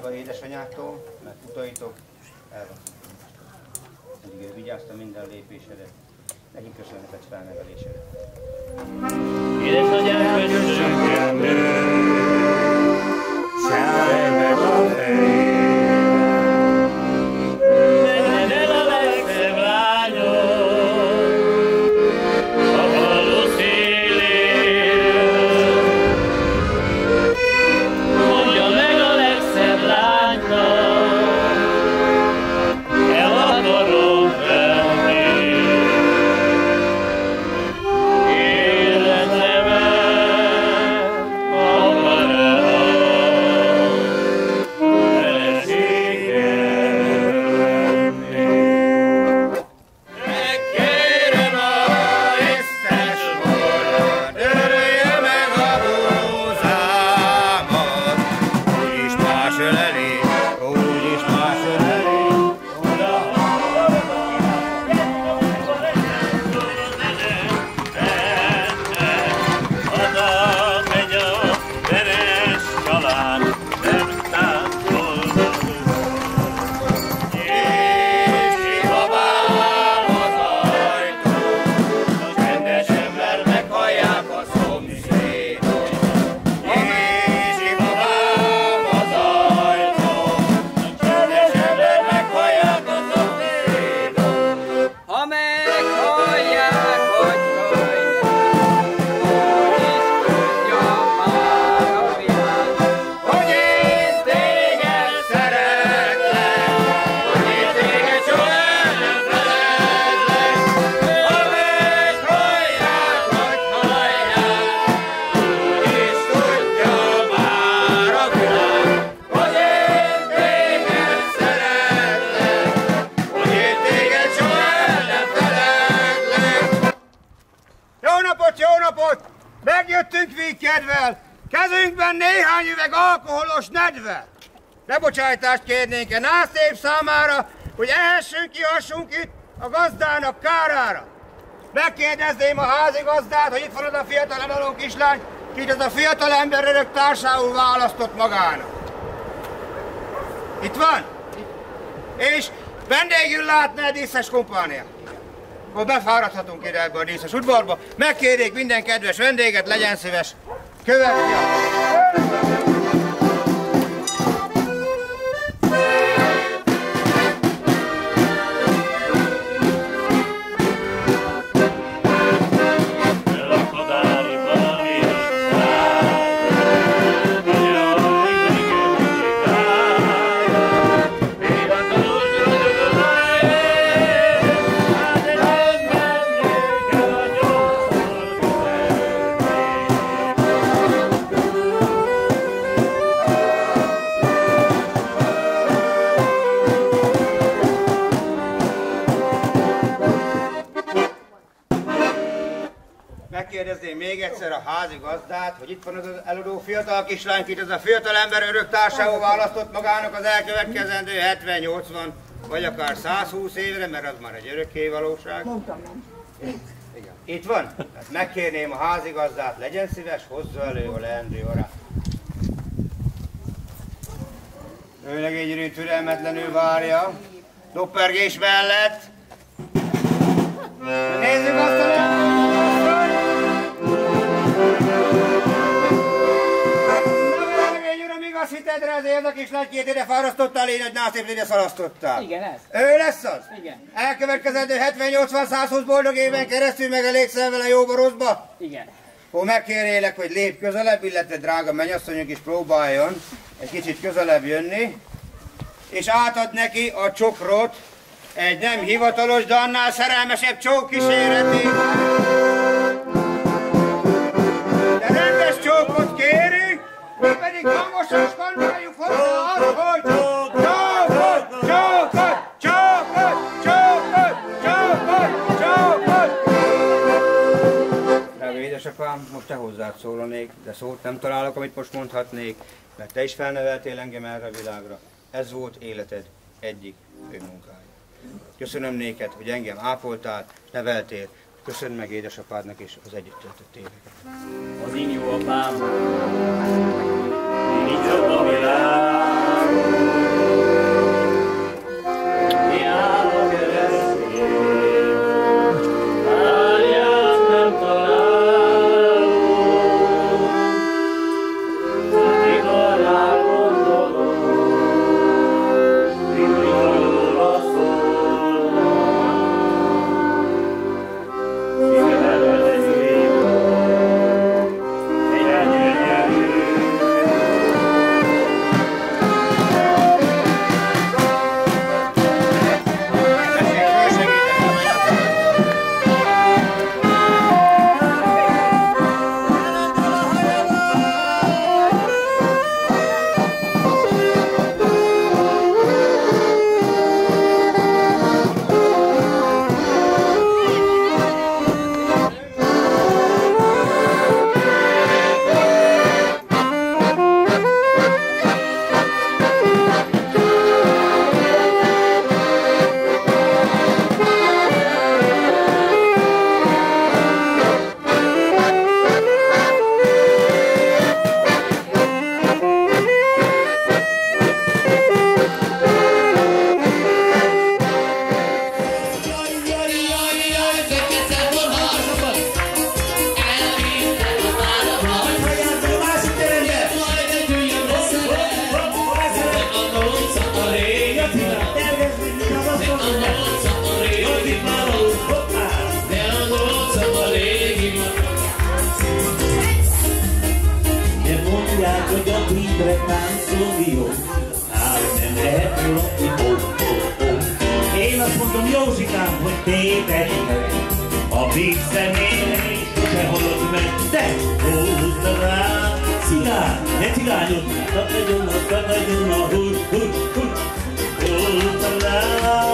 drága édesanyától, mert utaitok el van. Mindig ő vigyázta minden lépésedet. Neki köszönheted felnevelésedet. Édesanyám, köszönjük, Lebocsájtást kérnénk-e nászép számára, hogy ehessünk, kihassunk itt a gazdának kárára. Megkérdezném a házigazdát, hogy itt van az a fiatal elaló kislány, ki az a fiatal ember örök társául választott magának. Itt van? És vendégül látna a díszes kompánia. Akkor befáradhatunk ide ebbe a díszes udvarba. Megkérjék minden kedves vendéget, legyen szíves, követni. Eladó fiatal kislány, itt az a fiatal ember örök társául választott magának az elkövetkezendő 70-80 vagy akár 120 évre, mert az már egy örökké valóság. Mondtam nem. Igen. Itt van? Hát megkérném a házigazdát, legyen szíves, hozza elő a leendő orát. Ő legényű türelmetlenül várja. Doppergés mellett. Nézzük azt a leendő rá az érdekes nagy két ide fárasztottál, én egy nászép ide szalasztottál. Igen, ez. Ő lesz az? Igen. Elkövetkezendő 70-80-120 boldog éven keresztül megelégszel vele jóba rosszba? Igen. Akkor megkérélek, hogy lép közelebb, illetve drága mennyasszonyok is próbáljon egy kicsit közelebb jönni, és átad neki a csokrot egy nem hivatalos, de annál szerelmesebb csók hozzá azt, hogy. Drága édesapám, most te hozzád szólanék, de szót nem találok, amit most mondhatnék, mert te is felneveltél engem erre a világra. Ez volt életed egyik fő munkája. Köszönöm néked, hogy engem ápoltál, neveltél, Köszönöm meg édesapádnak és az együtt töltött éveket. Az én jó apám, 就到你了。Remélem is sose halad meg, de húzza rá. Cigány, ne cigányod, a nagyon, a nagyon, a húz, húz, húz. Húzza rá.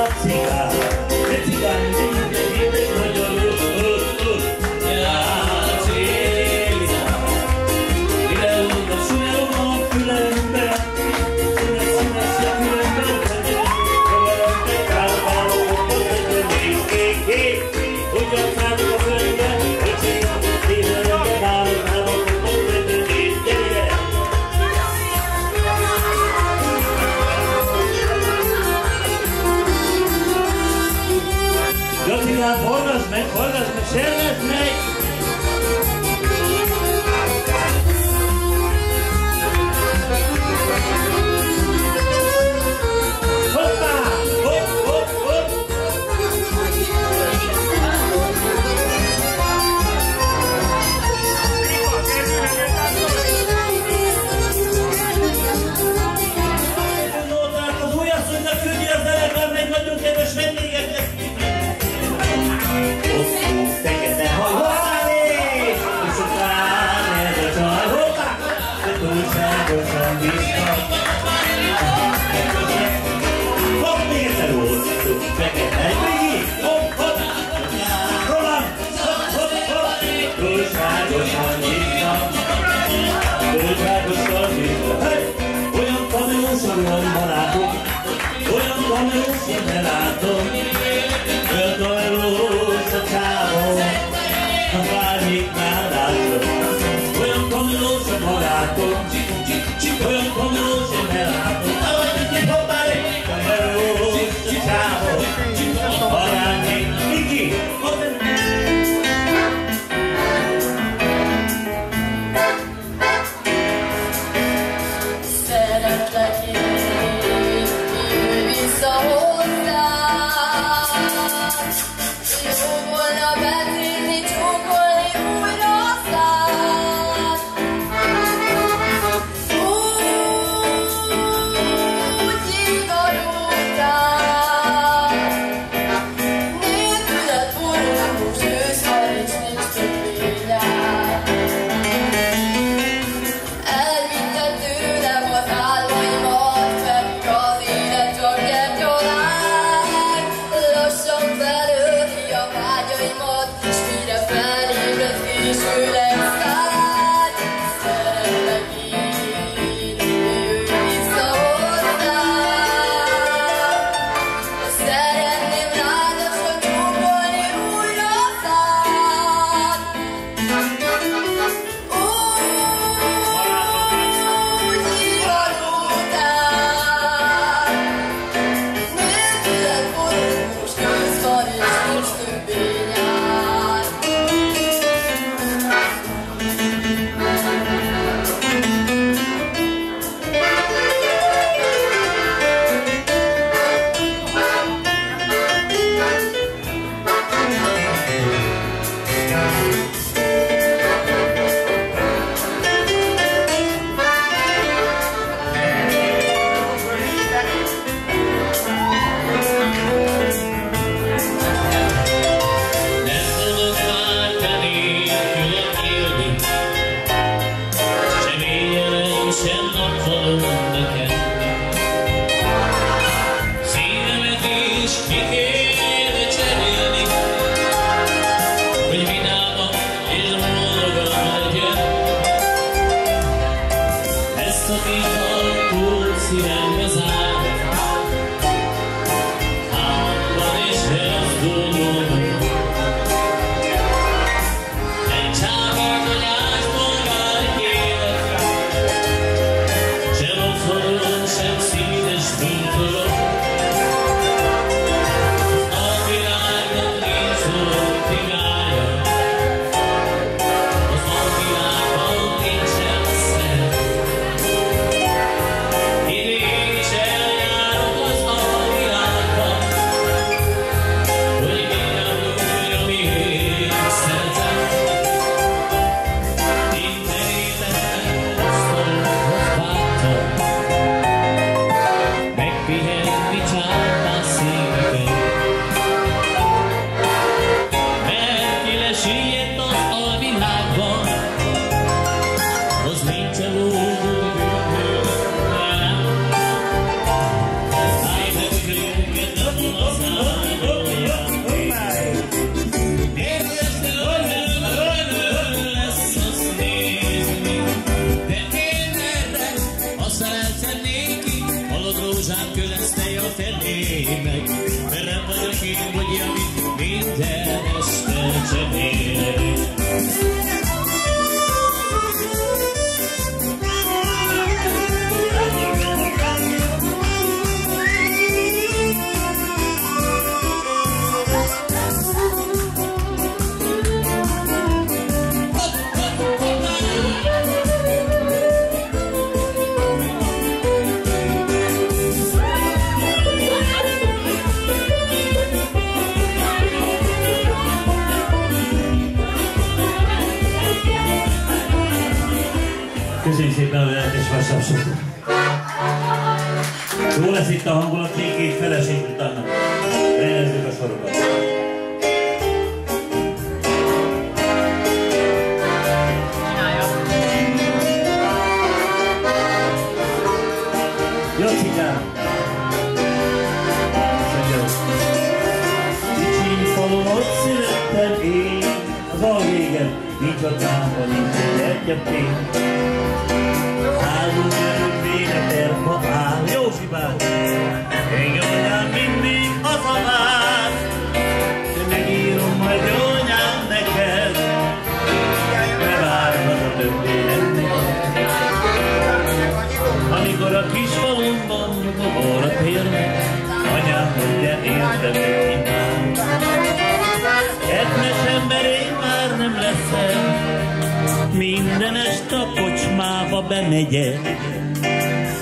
Színházba bemegyek,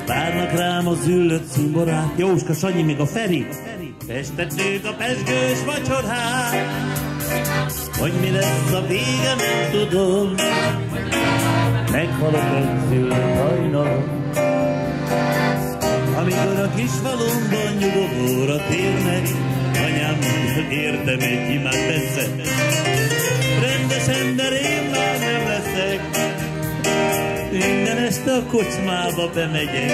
várnak rám az üllött cimborák. Jóska, Sanyi, még a Feri. Festettük a pesgős vacsorát, hogy mi lesz a vége, nem tudom. Meghalok egy szülött amikor a kis falomban nyugovóra térnek, anyám, értem egy imát teszek. Rendes ember én már nem leszek, Innen este a kocsmába bemegyek.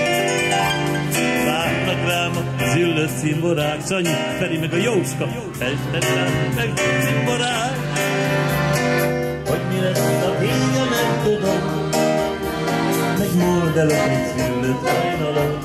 Várnak rám a züllött cimborák, Sanyi, Feri meg a Jóska, festett rám meg cimborák. Hogy mi lesz a vége, nem tudom, meg mordel a züllött hajnalom.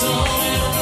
soul.